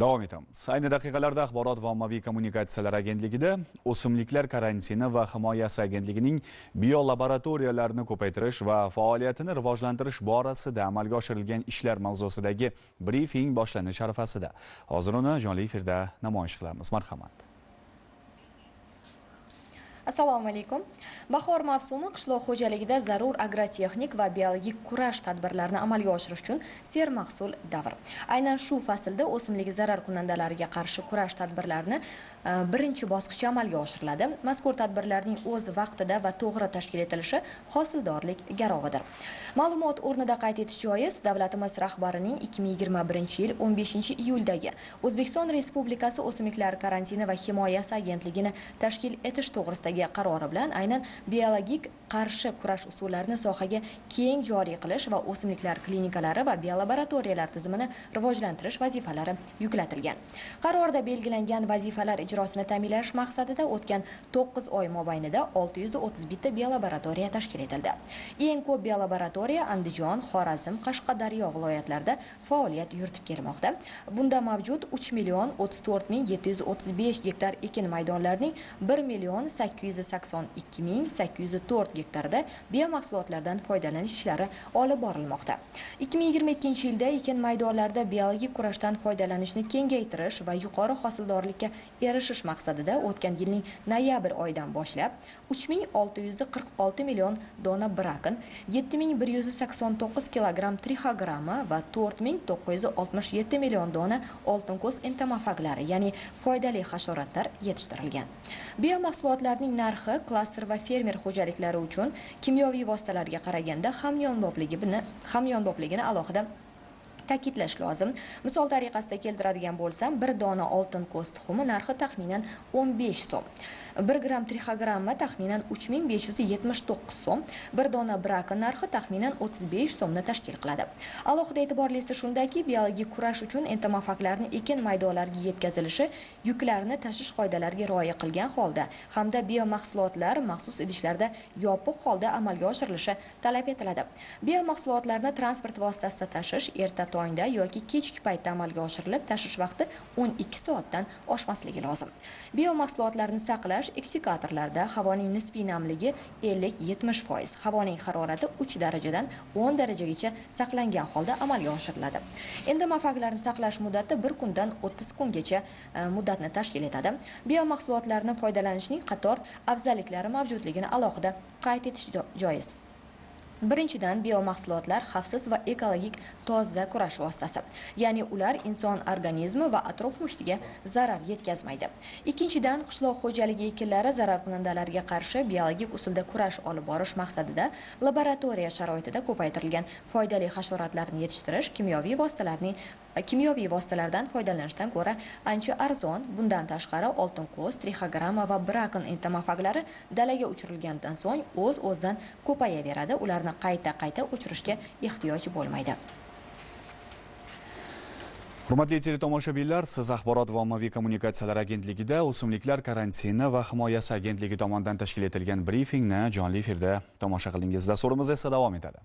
davom etamiz. Ayni daqiqalarda axborot va ommaviy kommunikatsiyalar agentligida o'simliklar karantini va himoyasi agentligining biolaboratoriyalarini ko'paytirish va faoliyatini rivojlantirish borasida amalga oshirilgan ishlar mavzusidagi brifing boshlanish arafasida. Hozir uni jonli efirda namoyish qilamiz. Marhamat. Assalomu alaykum bahor mavsumi qishloq xo'jaligida zarur agrotexnik va biologik kurash tadbirlarini amalga oshirish uchun sermahsul davr aynan shu faslda o'simlik zarar kunandalariga qarshi kurash tadbirlarini Э, birinchi bosqichi amalga oshiriladi. Mazkur tadbirlarning o'z vaqtida va to'g'ri tashkil etilishi hosildorlik garovidir ma'lumot o'rnida qayd etish joiz davlatimiz rahbarining 2021 yil 15 iyuldagi o'zbekiston respublikasi o'simliklar karantini va himoyasi agentligini tashkil etish to'g'risidagi qarori bilan aynan biologik qarshi kurash usullarini sohaga keng joriy qilish va o'simliklar klinikalari va biolaboratoriyalar tizimini rivojlantirish vazifalari yuklatilgan. Qarorda belgilangan vazifalar ijrosini ta'minlash maqsadida o'tgan 9 oy mobaynida olti yuz o'ttiz bitta biolaboratoriya tashkil etildi. Eng ko'p biolaboratoriya andijon xorazm qashqadaryo viloyatlarida faoliyat yuritib kelmoqda. Bunda mavjud 3 million o'ttiz to'rt ming yetti yuz o'ttiz besh gektar ekin maydonlarining 1 million sakkiz yuz sakson ikki ming 804 gektarida biomahsulotlardan foydalanish ishlari olib borilmoqda. Ikki ming yigirma ikkinchi yilda ekin maydonlarida biologik kurashdan foydalanishni kengaytirish va yuqori hosildorlikka erishish maqsadida o'tgan yilning noyabr oyidan boshlab uch ming olti yuz qirq olti million dona brakan yetti ming bir yuz sakson to'qqiz kilogramm trixogramma va to'rt ming to'qqiz yuz oltmish yetti million dona oltin ko'z entomofaglari ya'ni foydali hasharotlar yetishtirilgan. Biomahsulotlarning narxi klaster va fermer xo'jaliklari uchun kimyoviy vositalarga qaraganda hamyonbopligini hamyonbopligini alohida ta'kidlash lozim. Misol tariqasida keltiradigan bo'lsam bir dona oltin ko'z tuxumi narxi taxminan 15 so'm. 1 gramm trixogramma taxminan 3579 so'm. Bir dona braka narxi taxminan 35 so'mni tashkil qiladi. Alohida e'tiborlisi shundaki biologik kurash uchun entomofaglarni ekin maydonlariga yetkazilishi yuklarni tashish qoidalariga rioya qilgan holda hamda biomahsulotlar maxsus idishlarda yopiq holda amalga oshirilishi talab etiladi. Biomahsulotlarni transport vositasida tashish erta tongda yoki kechki paytda amalga oshirilib tashish vaqti 12 soatdan oshmasligi lozim. Biomahsulotlarni saqlash eksikatorlarda havoning nisbiy namligi 50-70 foiz havoning harorati 3 darajadan 10 darajagacha saqlangan holda amalga oshiriladi. Endi mafaglarni saqlash muddati 1 kundan 30 kungacha e, muddatni tashkil etadi. Biomahsulotlarni foydalanishning qator afzalliklari mavjudligini alohida qayd etish joiz. Birinchidan biomahsulotlar xavfsiz va ekologik toza kurash vositasi. Ya'ni ular inson organizmi va atrof muhitiga zarar yetkazmaydi. Ikkinchidan qishloq xo'jaligi ekinlari zararkunandalarga qarshi biologik usulda kurash olib borish maqsadida laboratoriya sharoitida ko'paytirilgan foydali hasharotlarni yetishtirish kimyoviy vositalarning kimyoviy vositalardan foydalanishdan ko'ra ancha arzon. Bundan tashqari oltin ko'z trixogramma va brakon entomofaglari dalaga uchirilgandan so'ng o'z o'zidan ko'payaveradi. Ularni ularni qayta qayta o'chirishga ehtiyoj bo'lmaydi. Hurmatli teletomoshabinlar siz axborot va ommaviy kommunikatsiyalar agentligida o'simliklar karantini va himoyasi agentligi tomonidan tashkil etilgan brifingni jonli efirda tomosha qildingiz. Dasturimiz esa davom etadi.